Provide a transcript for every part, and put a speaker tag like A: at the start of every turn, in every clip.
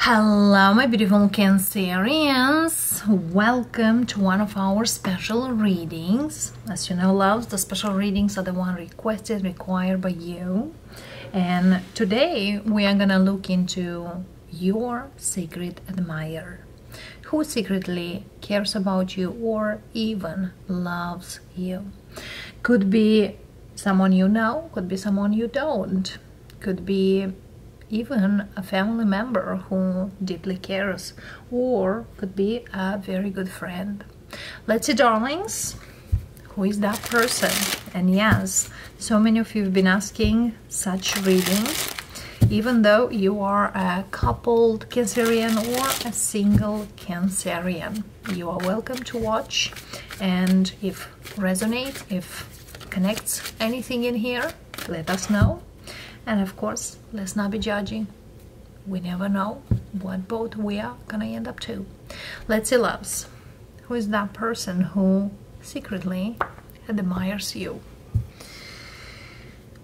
A: Hello, my beautiful Cancerians. Welcome to one of our special readings. As you know, loves, the special readings are the one requested, required by you. And today we are gonna look into your secret admirer who secretly cares about you or even loves you. Could be someone you know, could be someone you don't, could be even a family member who deeply cares, or could be a very good friend. Let's see, darlings, who is that person? And yes, so many of you have been asking such readings, even though you are a coupled Cancerian or a single Cancerian. You are welcome to watch, and if resonate, if connects anything in here, let us know and of course, let's not be judging. We never know what boat we are gonna end up to. Let's see, loves. Who is that person who secretly admires you?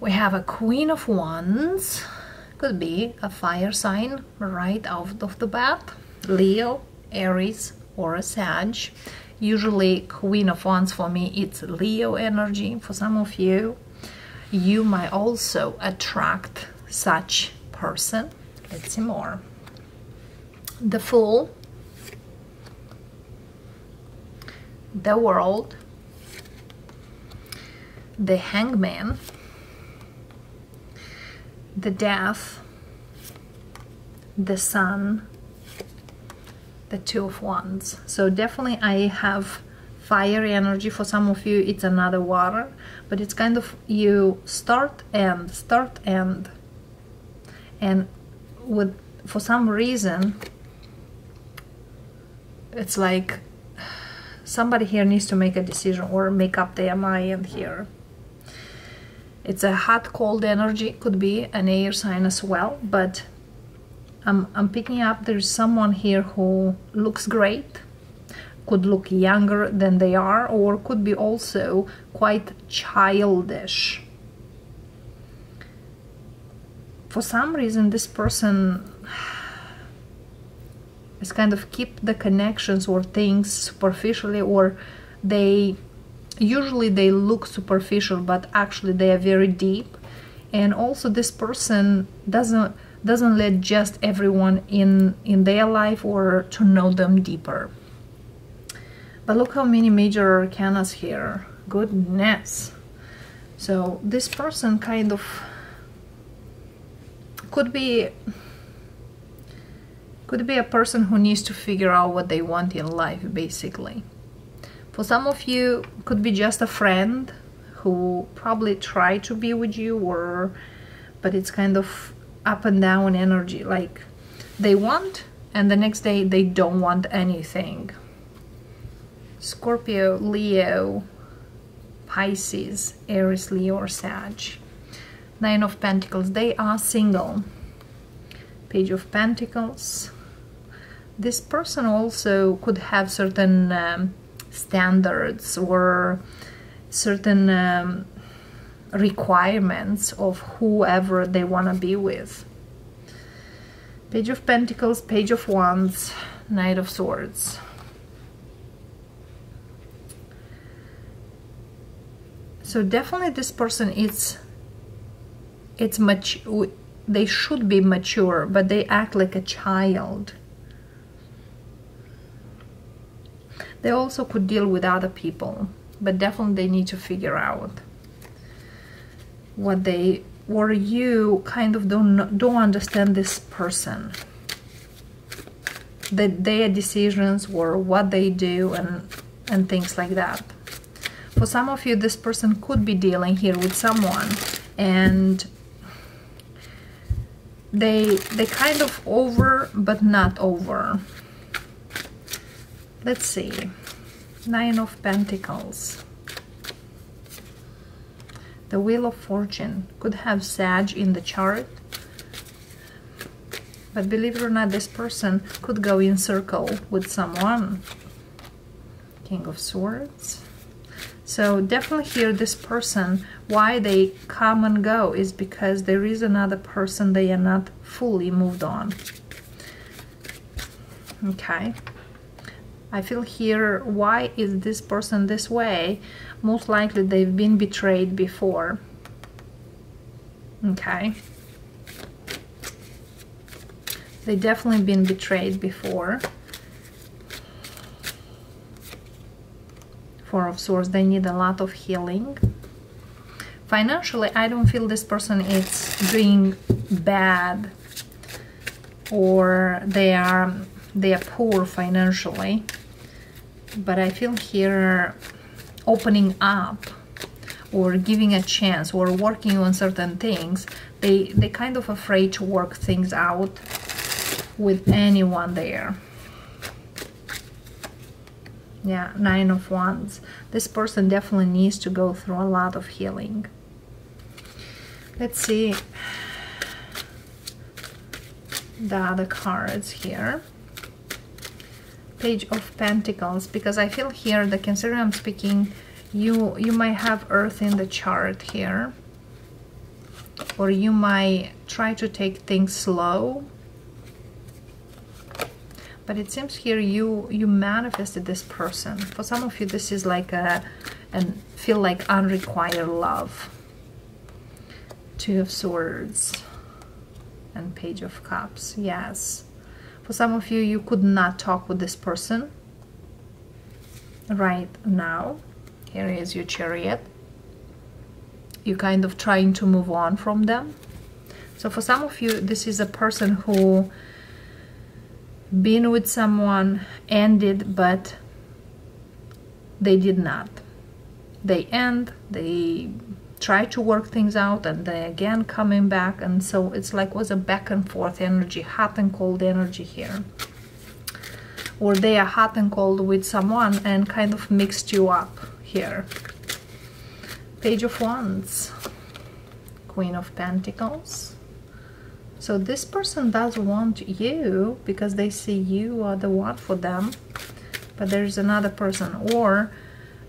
A: We have a Queen of Wands. Could be a fire sign right out of the bat. Leo, Aries, or a Sag. Usually Queen of Wands for me, it's Leo energy. For some of you, you might also attract such person. Let's see more. The Fool, the World, the Hangman, the Death, the Sun, the Two of Wands. So definitely I have fiery energy for some of you. It's another water but it's kind of you start and start and. And with for some reason it's like somebody here needs to make a decision or make up their mind here. It's a hot cold energy could be an air sign as well but I'm, I'm picking up there's someone here who looks great could look younger than they are or could be also quite childish. For some reason this person is kind of keep the connections or things superficially or they usually they look superficial but actually they are very deep and also this person doesn't doesn't let just everyone in in their life or to know them deeper but look how many major arcanas here. Goodness. So this person kind of could be could be a person who needs to figure out what they want in life basically. For some of you could be just a friend who probably try to be with you or but it's kind of up and down energy like they want and the next day they don't want anything Scorpio, Leo, Pisces, Aries, Leo, or Sag. Nine of Pentacles, they are single. Page of Pentacles. This person also could have certain um, standards or certain um, requirements of whoever they want to be with. Page of Pentacles, Page of Wands, Knight of Swords. So definitely this person is it's much they should be mature but they act like a child. They also could deal with other people but definitely they need to figure out what they or you kind of don't don't understand this person. That their decisions or what they do and and things like that for some of you this person could be dealing here with someone and they they kind of over but not over. Let's see. Nine of pentacles. The wheel of fortune could have sag in the chart but believe it or not this person could go in circle with someone. King of swords so definitely here this person, why they come and go is because there is another person they are not fully moved on. okay. I feel here why is this person this way? Most likely they've been betrayed before. Okay. They definitely been betrayed before four of swords they need a lot of healing. Financially I don't feel this person is doing bad or they are they are poor financially but I feel here opening up or giving a chance or working on certain things they they kind of afraid to work things out with anyone there yeah nine of wands. This person definitely needs to go through a lot of healing. Let's see the other cards here. Page of pentacles because i feel here the considering i'm speaking you you might have earth in the chart here. Or you might try to take things slow but it seems here you you manifested this person. For some of you this is like a and feel like unrequited love. Two of swords and page of cups yes. For some of you you could not talk with this person right now. Here is your chariot. You kind of trying to move on from them. So for some of you this is a person who been with someone, ended, but they did not. They end, they try to work things out, and they again coming back, and so it's like was a back and forth energy, hot and cold energy here. Or they are hot and cold with someone and kind of mixed you up here. Page of Wands, Queen of Pentacles, so this person does want you because they see you are the one for them, but there's another person. Or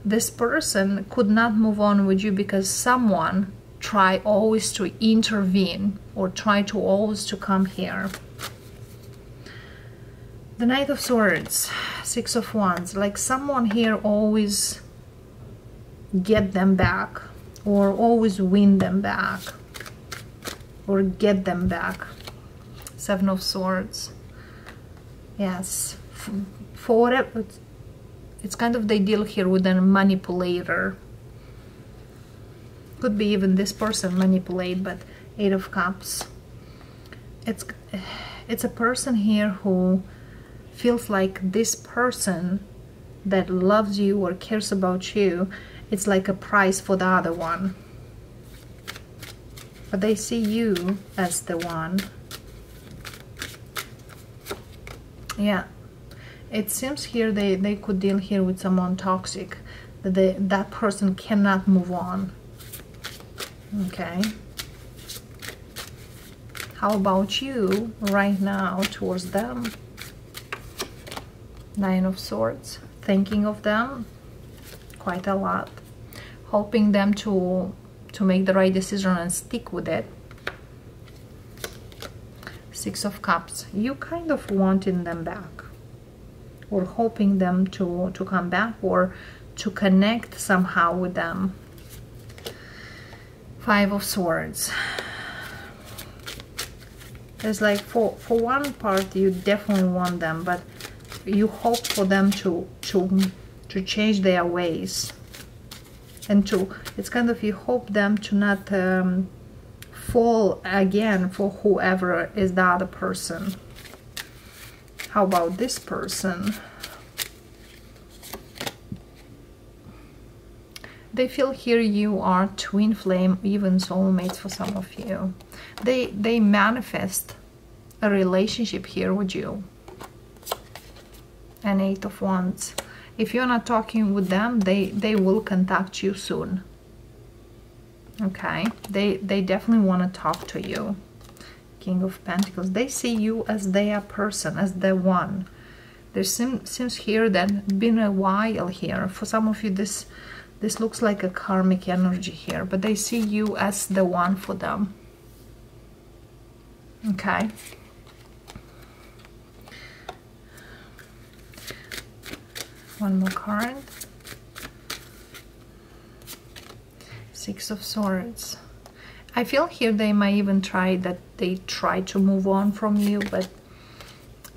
A: this person could not move on with you because someone try always to intervene or try to always to come here. The Knight of Swords, Six of Wands, like someone here always get them back or always win them back or get them back. Seven of Swords. Yes, for whatever, it's kind of they deal here with a manipulator. Could be even this person manipulate, but Eight of Cups. It's it's a person here who feels like this person that loves you or cares about you it's like a price for the other one but they see you as the one yeah. It seems here they they could deal here with someone toxic that they, that person cannot move on. Okay. How about you right now towards them? Nine of swords. Thinking of them quite a lot. Hoping them to to make the right decision and stick with it. Six of Cups. You kind of wanting them back or hoping them to, to come back or to connect somehow with them. Five of Swords. It's like for, for one part you definitely want them, but you hope for them to to to change their ways and to it's kind of you hope them to not um, fall again for whoever is the other person. How about this person? They feel here you are twin flame even soulmates for some of you. They they manifest a relationship here with you. And eight of wands if you're not talking with them they they will contact you soon. Okay? They they definitely want to talk to you. King of pentacles. They see you as their person as the one. There seems, seems here that been a while here. For some of you this this looks like a karmic energy here but they see you as the one for them. Okay one more card. Six of swords. I feel here they might even try that they try to move on from you but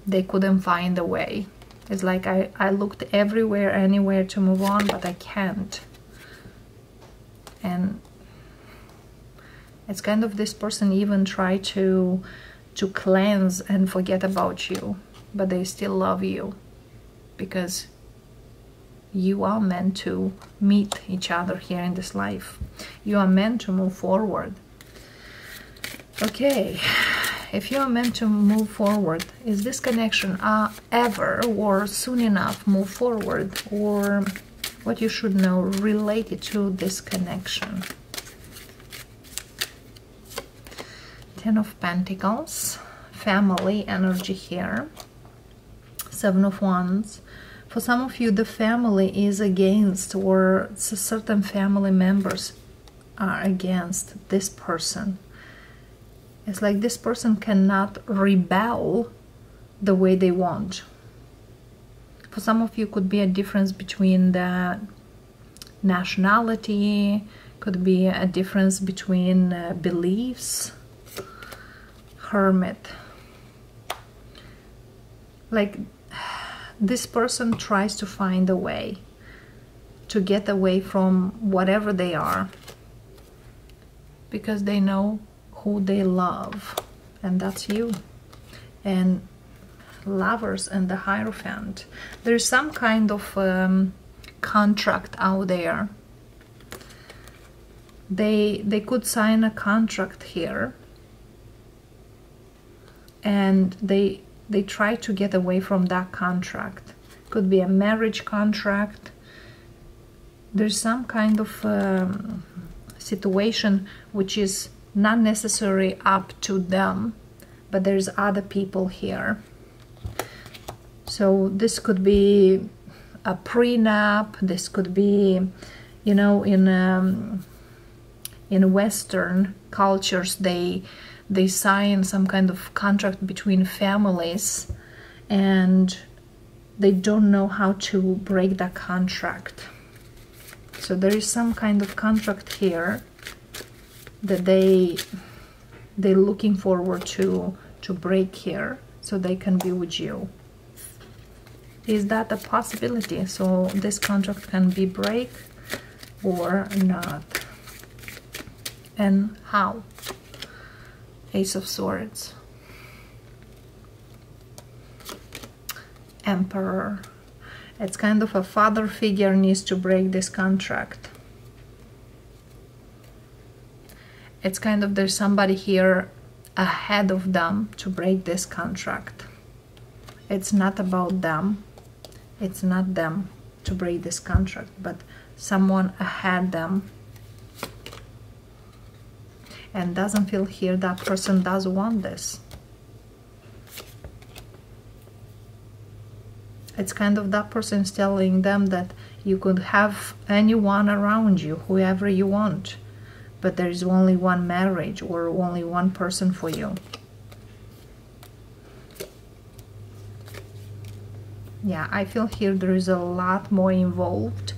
A: they couldn't find a way. It's like I, I looked everywhere anywhere to move on but I can't. And it's kind of this person even try to to cleanse and forget about you but they still love you because you are meant to meet each other here in this life. You are meant to move forward. Okay if you are meant to move forward is this connection uh, ever or soon enough move forward or what you should know related to this connection? Ten of pentacles family energy here. Seven of wands for some of you the family is against or certain family members are against this person. It's like this person cannot rebel the way they want. For some of you could be a difference between the nationality could be a difference between uh, beliefs. Hermit. Like this person tries to find a way to get away from whatever they are because they know who they love and that's you. And lovers and the hierophant there's some kind of um, contract out there. They they could sign a contract here and they they try to get away from that contract. Could be a marriage contract. There's some kind of um, situation which is not necessarily up to them, but there's other people here. So this could be a prenup. This could be, you know, in um, in Western cultures they they sign some kind of contract between families and they don't know how to break that contract. So there is some kind of contract here that they they're looking forward to to break here so they can be with you. Is that a possibility? So this contract can be break or not. And how? Ace of Swords. Emperor. It's kind of a father figure needs to break this contract. It's kind of there's somebody here ahead of them to break this contract. It's not about them. It's not them to break this contract, but someone ahead them and doesn't feel here that person does want this. It's kind of that person's telling them that you could have anyone around you, whoever you want, but there is only one marriage or only one person for you. Yeah, I feel here there is a lot more involved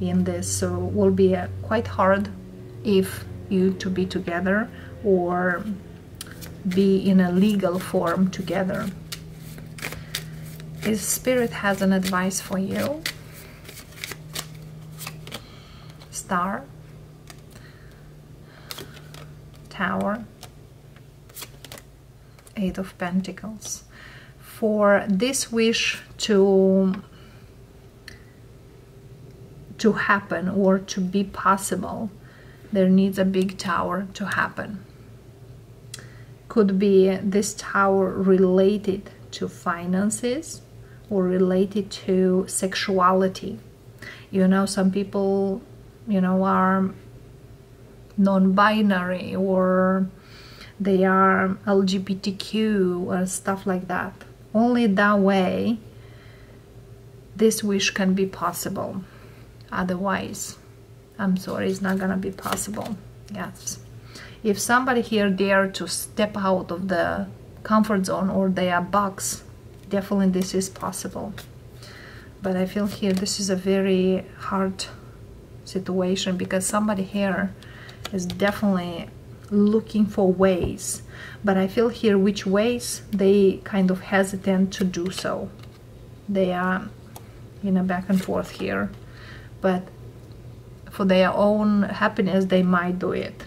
A: in this, so it will be quite hard if you to be together or be in a legal form together. His spirit has an advice for you. Star, Tower, Eight of Pentacles. For this wish to to happen or to be possible, there needs a big tower to happen. Could be this tower related to finances or related to sexuality. You know, some people, you know, are non-binary or they are LGBTQ or stuff like that. Only that way this wish can be possible. Otherwise, I'm sorry, it's not gonna be possible. Yes. If somebody here dare to step out of the comfort zone or their box, definitely this is possible. but I feel here this is a very hard situation because somebody here is definitely looking for ways but I feel here which ways they kind of hesitant to do so they are in a back and forth here but for their own happiness they might do it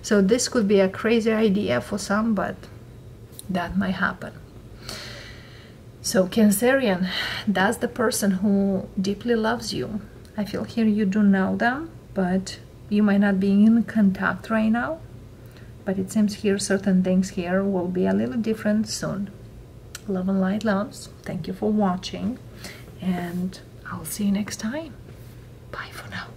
A: so this could be a crazy idea for some but that might happen so Cancerian, that's the person who deeply loves you. I feel here you do know them, but you might not be in contact right now. But it seems here certain things here will be a little different soon. Love and light loves. Thank you for watching. And I'll see you next time. Bye for now.